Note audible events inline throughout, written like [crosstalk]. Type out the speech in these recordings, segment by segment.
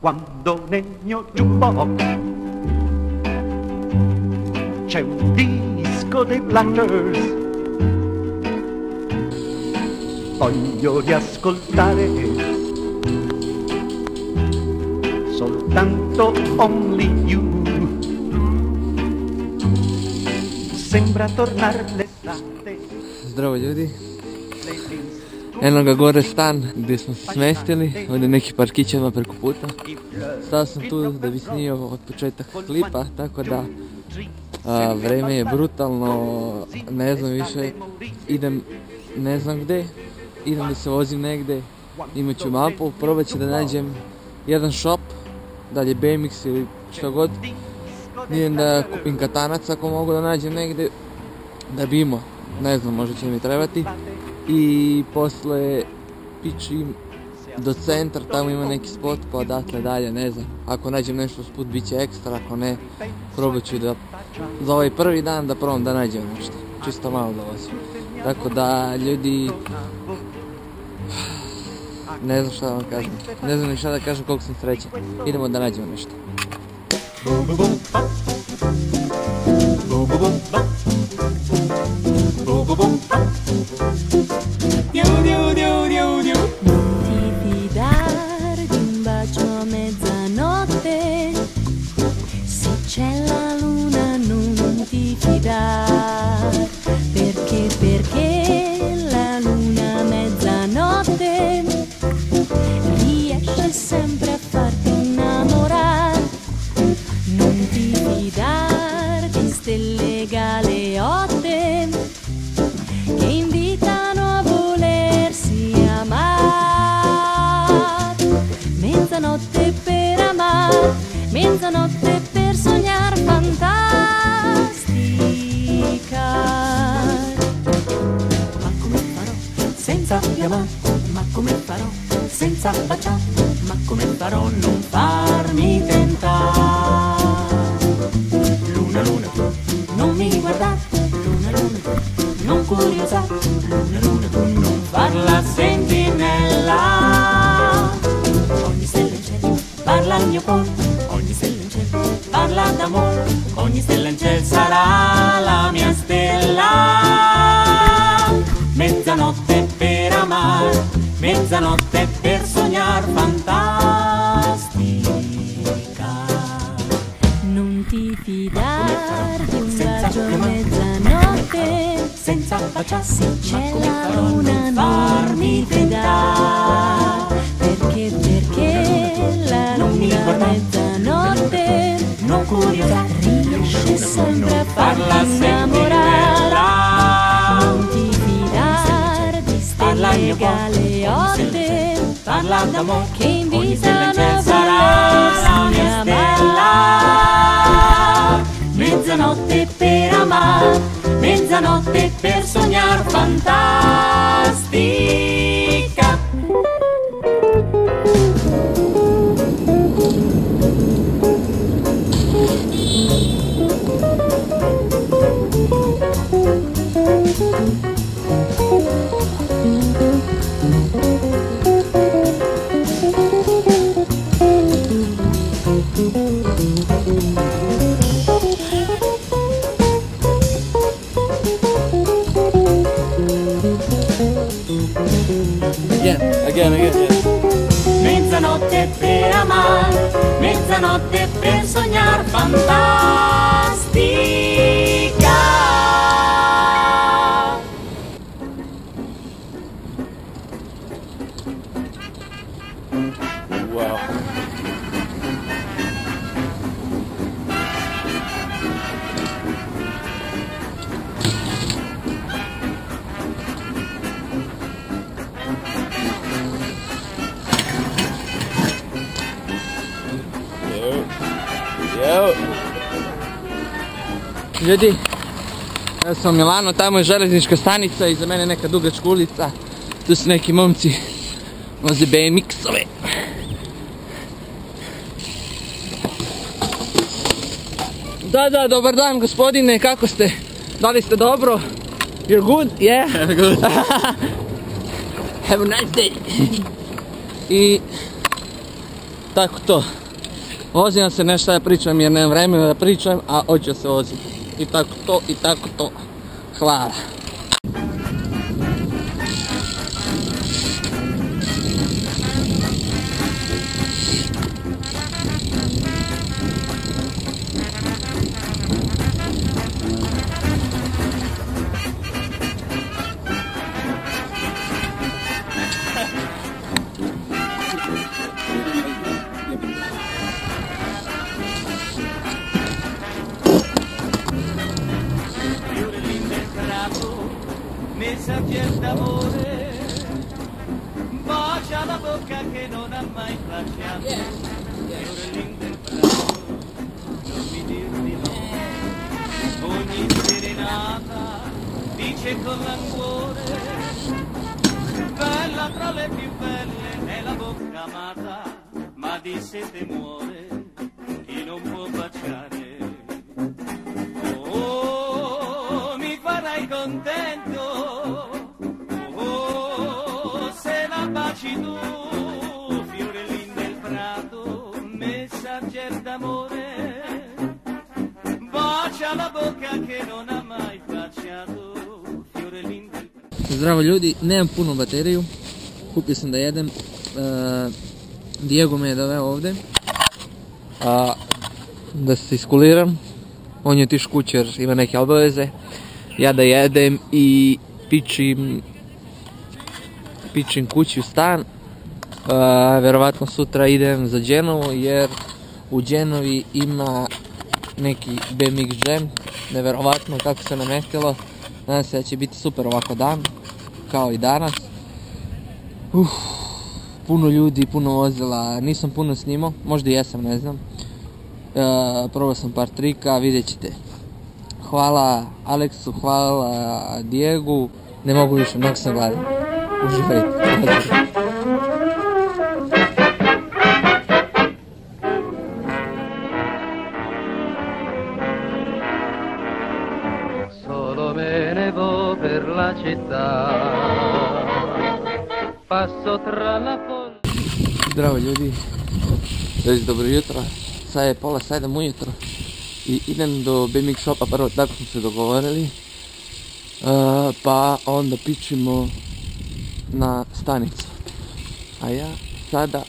Quando nel mio jukebox c'è un disco dei Platters voglio riascoltare soltanto Only You. Sembra tornare l'estate Zdravo ljudi. Eno ga gore stan gdje smo se smestili, ovdje neki parkićima preko puta. Stao sam tu da bi snio od početak klipa, tako da a, vreme je brutalno, ne znam više, idem ne znam gdje, idem da se vozim negdje, imat ću mapu, probat ću da nađem jedan shop, dalje BMX ili što god, idem da kupim katanac ako mogu da nađem negdje, da bi imao, ne znam, možda će mi trebati. I posle pičim do centra, tamo ima neki spot, pa odatle dalje, ne znam. Ako nađem nešto sput, bit će ekstra, ako ne, probat ću da za ovaj prvi dan da probam da nađem nešto. Čisto malo da vozim. Tako da, ljudi, ne znam šta da vam kažem. Ne znam ni šta da kažem koliko sam srećan. Idemo da nađemo nešto. ti Mezzanotte per amare, mezzanotte per sognare fantastica. Ma come farò senza amare? Ma come farò senza baciare? Ma come farò non farmi tentare? Luna, luna, non mi guardare, luna, luna, non curiosare, luna, luna, non farla sentinella. Parla al mio cuore, ogni stella in cielo parla d'amore, ogni stella in cielo sarà la mia stella. Mezzanotte per amare, mezzanotte per sognar fantastica. Non ti fidare di un bacio mezzanotte. Senza baciarsi c'è la luna non mi fidare Non curiosa riesce sempre a farla innamorare? Non ti fidare di stelle galeotte Parla d'amore che invitano a sarà la mia stella. Mezzanotte per amare Mezzanotte per sognar fantastica fantasma. Ljudi, ja sam u Milanu, tamo je železnička stanica, iza mene neka dugačka ulica. Tu su neki momci voze BMX-ove. Da, da, dobar dan gospodine, kako ste? Da li ste dobro? You're good? Yeah? Have [laughs] a good. Have a nice day. I tako to. Vozim se nešto ja pričam jer nemam vremena da pričam, a hoću se voziti. 痛くと痛くと、さあ。Bacia la bocca che non ha mai baciato. Fiore del prato non mi dir di no. Ogni serenata dice con languore bella tra le più belle è la bocca amata ma di sete Zdravo ljudi, nemam puno bateriju. Kupio sam da jedem. E, Diego me je doveo ovdje. A, da se iskuliram. On je otišao kući jer ima neke obaveze. Ja da jedem i pičim kući u stan. A, verovatno sutra idem za Genovu jer u Genovi ima neki BMX jam. Neverovatno kako se nametilo. Nadam se da će biti super ovako dan. Kao i danas. Uf, puno ljudi, puno vozila. Nisam puno snimao. Možda i jesam, ne znam. E, probao sam par trika, vidjet ćete. Hvala Aleksu, hvala Dijegu. Ne mogu više, mnogo sam gladan. Uživajte. Città, passo tra la folla. Zdravo ljudi, već dobro jutro, sad je pola sedam ujutro i idem do BMX shopa, prvo tako smo se dogovorili, E, pa onda pičimo na stanicu. A ja sada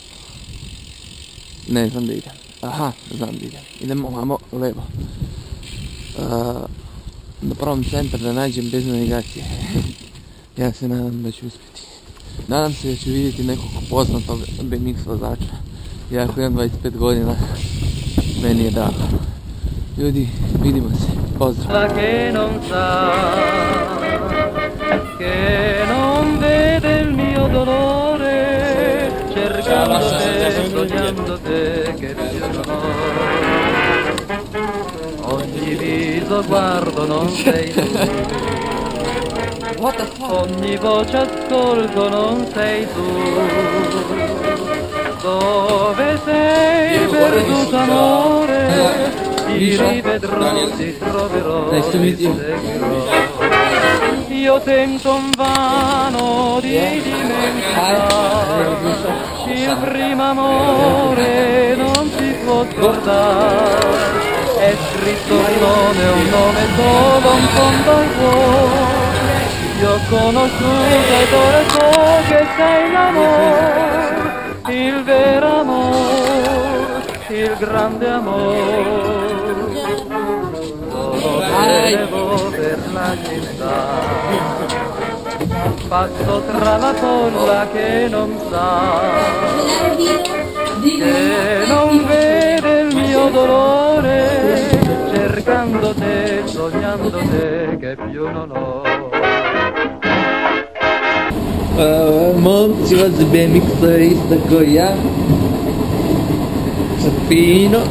ne znam da idem. Aha, znam da idem. Idemo ovamo levo. E, na prvom centar da nađem bez navigacije. [laughs] ja se nadam da ću uspjeti. Nadam se da ću vidjeti nekog poznatog BMX vozača. Ja ako imam 25 godina, meni je drago. Ljudi, vidimo se. Pozdrav. Che non sa, che non vede il mio dolore, cercando te, sognando te, che non ho. Ogni viso guardo non sei tu, What the fuck? ogni voce ascolto non sei tu. Dove sei perduto amore? Ti rivedrò, ti troverò, Nice to meet you. Io tento in vano di dimenticare il primo amore non si può scordare. Nome, un nome solo in fondo al cuore. Io ho conosciuto ed ora so che sei l'amore, il vero amore, il grande amore. Solo bevo per la città, passo tra la folla che non sa, che non vede il mio dolore, cercándote, soñándote che più non ho. Momčilo Zbeniksa je isto ko ja, Cepino.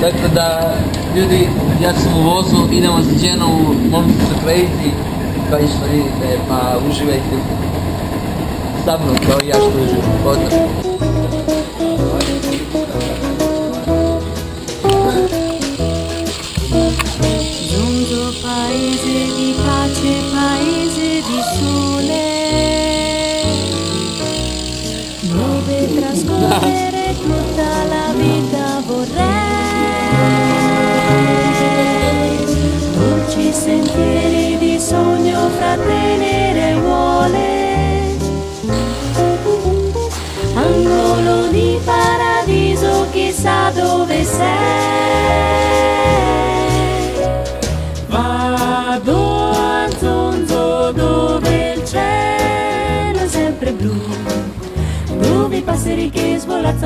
tako da ljudi, ja sam u vozu, idemo s dženom, molim se krediti, pa išli vidite, pa uživajte sa mnom kao ja što uživam, pozdrav.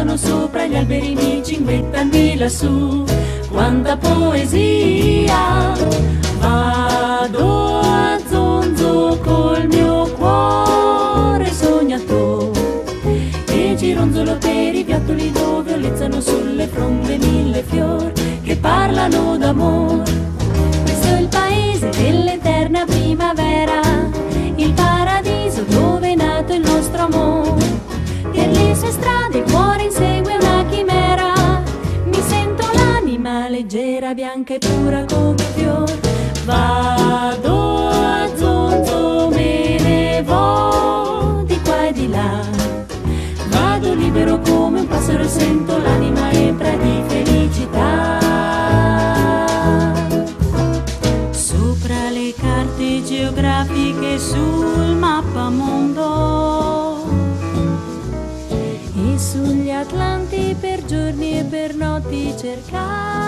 Passano sopra gli alberi mi cinguettano di lassù. Quanta poesia! Vado a zonzo col mio cuore sognato e gironzolo per i piattoli dove olezzano sulle fronde mille fior che parlano d'amor. Questo è il paese dell'eterna primavera, bianca e pura come un fior. Vado a zonzo, me ne vo di qua e di là. Vado libero come un passero e sento l'anima ebra di felicità. Sopra le carte geografiche sul mappamondo e sugli atlanti per giorni e per notti cercare